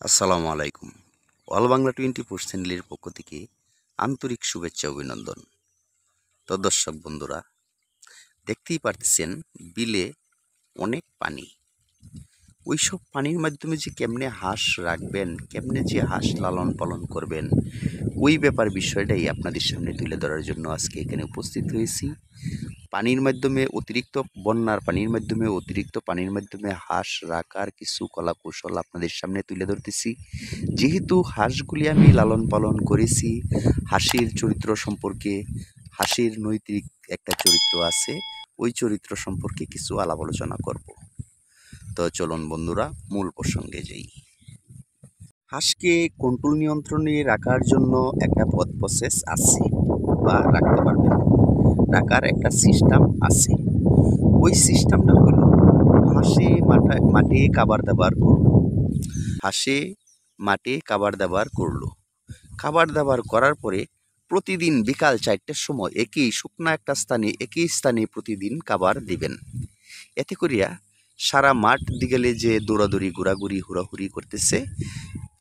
আসসালামু আলাইকুম all Bangla twenty four চ্যানেলের পক্ষ থেকে আন্তরিক শুভেচ্ছা অভিনন্দন। তো দর্শক বন্ধুরা, দেখতেই পারতেছেন বিলে অনেক পানি। ওই সব পানির মাধ্যমে যে কেমনে হাঁস রাখবেন, কেমনে যে হাঁস লালন পালন করবেন, ওই ব্যাপার বিষয়টাই আপনাদের সামনে তুলে ধরার জন্য আজকে এখানে উপস্থিত হয়েছি। পানির মাধ্যমে অতিরিক্ত বন্যার পানির মাধ্যমে, অতিরিক্ত পানির মাধ্যমে হাঁস, রাখার কিছু কলা কৌশল আপনাদের সামনে তুলে ধরতেছি। যেহেতু হাঁসগুলি আমি লালন পালন করেছি, হাসির চরিত্র সম্পর্কে, হাসির নৈতিক একটা চরিত্র আছে, ওই চরিত্র সম্পর্কে কিছু আলাপ আলোচনা করব। তো চলুন বন্ধুরা, মূল প্রসঙ্গে যাই। হাঁসকে কন্ট্রোল নিয়ন্ত্রণে রাখার জন্য একটা পথ প্রসেস আছে, বা রাখতে পারবেন। রাখার একটা সিস্টেম আছে। ওই সিস্টেমটা হলো হাঁসে মাঠে মাঠে খাবার দাবার করল। হাঁসে মাঠে খাবার দাবার করল। খাবার দাবার করার পরে প্রতিদিন বিকাল চারটের সময় একই শুকনো একটা স্থানে, একই স্থানে প্রতিদিন খাবার দিবেন। এতে করিয়া সারা মাঠ দিগেলে যে দৌড়াদৌড়ি, ঘোরাঘুরি, হুড়াহুড়ি করতেছে,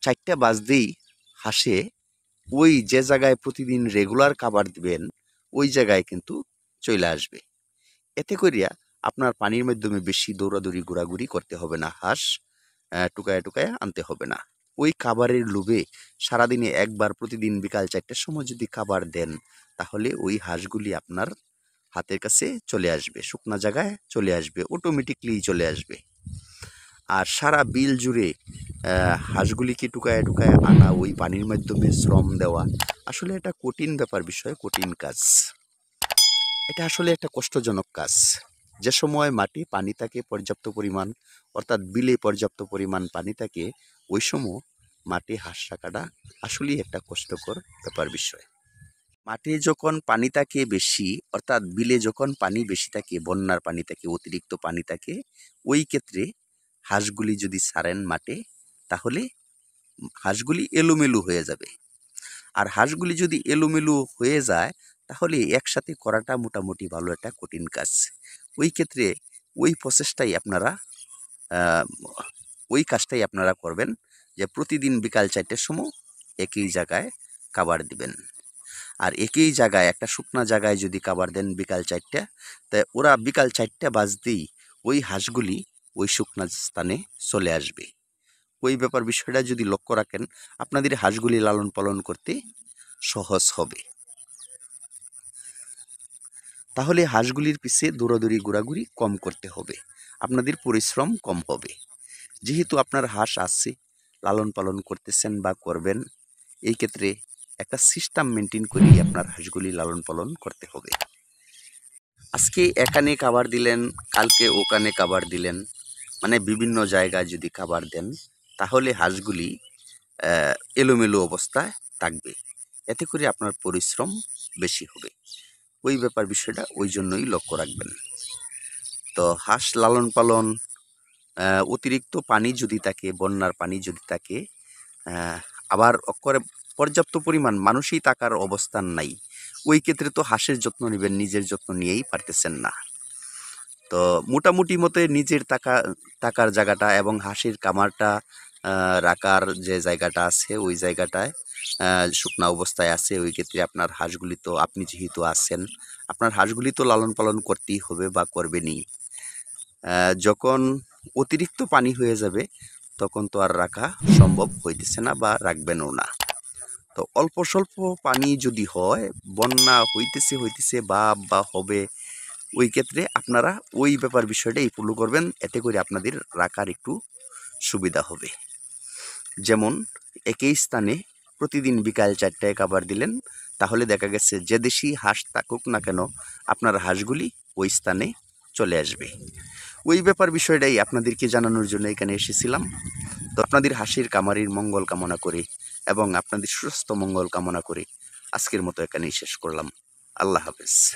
চারটা বাজতেই হাসে ওই যে জায়গায় প্রতিদিন রেগুলার খাবার দিবেন ওই জায়গায় কিন্তু চলে আসবে। এতে করিয়া আপনার পানির মাধ্যমে বেশি দৌড়াদৌড়ি, ঘোরাঘুরি করতে হবে না, হাঁস টুকায় টুকায় আনতে হবে না। ওই খাবারের লোভে সারাদিনে একবার প্রতিদিন বিকাল চারটার সময় যদি খাবার দেন, তাহলে ওই হাঁসগুলি আপনার হাতের কাছে চলে আসবে, শুকনা জায়গায় চলে আসবে অটোমেটিকলি চলে আসবে। আর সারা বিল জুড়ে হাঁসগুলিকে টুকায় টুকায় আনা ওই পানির মাধ্যমে শ্রম দেওয়া? আসলে এটা কঠিন ব্যাপার বিষয়, কঠিন কাজ। এটা আসলে একটা কষ্টজনক কাজ। যে সময় মাটি, পানি থাকে পর্যাপ্ত পরিমাণ, অর্থাৎ বিলে পর্যাপ্ত পরিমাণ পানি থাকে ওই সময় মাটি হাঁস রাখাটা আসলেই একটা কষ্টকর ব্যাপার বিষয়। মাঠে যখন পানি থাকে বেশি, অর্থাৎ বিলে যখন পানি বেশি থাকে, বন্যার পানি থাকে, অতিরিক্ত পানি থাকে, ওই ক্ষেত্রে হাঁসগুলি যদি সারেন মাঠে তাহলে হাঁসগুলি এলোমেলো হয়ে যাবে। আর হাঁসগুলি যদি এলোমেলো হয়ে যায়, তাহলে একসাথে করাটা মোটামুটি ভালো একটা কঠিন কাজ। ওই ক্ষেত্রে ওই প্রসেসটাই আপনারা ওই কাজটাই আপনারা করবেন যে প্রতিদিন বিকাল চারটের সময় একই জায়গায় খাবার দিবেন। আর একই জায়গায়, একটা শুকনা জায়গায় যদি খাবার দেন বিকাল চারটা, তা ওরা বিকাল চারটা বাজতেই ওই হাঁসগুলি ওই শুকনা স্থানে চলে আসবে। ওই ব্যাপার বিষয়টা যদি লক্ষ্য রাখেন, আপনাদের হাঁসগুলি লালন পালন করতে সহজ হবে। তাহলে হাঁসগুলির পিছে দৌড়াদৌড়ি, ঘোরাঘুরি কম করতে হবে। আপনাদের পরিশ্রম কম হবে। যেহেতু আপনার হাঁস আছে, লালন পালন করতেছেন বা করবেন, এই ক্ষেত্রে একটা সিস্টেম মেনটেন করেই আপনার হাঁসগুলি লালন পালন করতে হবে। আজকে এখানে খাবার দিলেন, কালকে ওখানে খাবার দিলেন মানে বিভিন্ন জায়গায় যদি খাবার দেন তাহলে হাঁসগুলি এলোমেলো অবস্থায় থাকবে। এতে করে আপনার পরিশ্রম বেশি হবে। ওই ব্যাপার বিষয়টা ওই জন্যই লক্ষ্য রাখবেন। তো হাঁস লালন পালন অতিরিক্ত পানি যদি থাকে, বন্যার পানি যদি থাকে আবার অক্ষরে পর্যাপ্ত পরিমাণ মানুষই থাকার অবস্থান নাই, ওই ক্ষেত্রে তো হাঁসের যত্ন নেবেন, নিজের যত্ন নিয়েই পারতেছেন না। তো মোটামুটি মতে নিজের টাকা টাকার জায়গাটা এবং হাঁসের কামারটা রাখার যে জায়গাটা আছে, ওই জায়গাটায় শুকনা অবস্থায় আছে। ওই ক্ষেত্রে আপনার হাঁসগুলি তো, আপনি যেহেতু আছেন, আপনার হাঁসগুলি তো লালন পালন করতেই হবে বা করবেনই। যখন অতিরিক্ত পানি হয়ে যাবে, তখন তো আর রাখা সম্ভব হইতেছে না বা রাখবেনও না। তো অল্প স্বল্প পানি যদি হয়, বন্যা হইতেছে হইতেছে, বা বা হবে, ওই ক্ষেত্রে আপনারা ওই ব্যাপার বিষয়টাই ফলো করবেন, এতে করে আপনাদের রাখার একটু সুবিধা হবে। যেমন, একই স্থানে প্রতিদিন বিকাল চারটায় খাবার দিলেন, তাহলে দেখা গেছে যে দেশি হাঁস থাকুক না কেন, আপনার হাঁসগুলি ওই স্থানে চলে আসবে। ওই ব্যাপার বিষয়টাই আপনাদেরকে জানানোর জন্য এখানে এসেছিলাম। তো আপনাদের হাসির কামারির মঙ্গল কামনা করে এবং আপনাদের সুস্বাস্থ্য মঙ্গল কামনা করে আজকের মতো এখানেই শেষ করলাম। আল্লাহ হাফেজ।